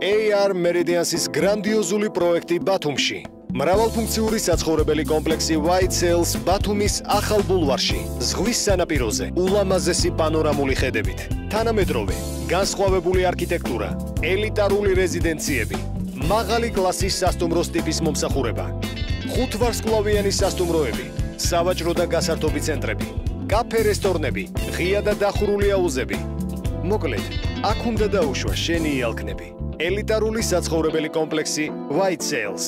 AR Meridians-ის გრანდიოზული პროექტი ბათუმში. მრავალფუნქციური საცხოვრებელი კომპლექსი White Sails ბათუმის ახალ ბულვარში, ზღვის სანაპიროზე, ულამაზესი პანორამული ხედებით. თანამედროვე, განსხვავებული არქიტექტურა, ელიტარული რეზიდენციები, მაღალი კლასის სასტუმროს ტიპის მომსახურება. ხუთვარსკვლავიანი სასტუმროები, სავაჭრო და გასართობი ცენტრები, კაფე რესტორნები, ღია და დახურული აუზები. მოკლედ, აქ უნდა დაუშვა შენი იალქნები. ელიტარული საცხოვრებელი კომპლექსი White Sails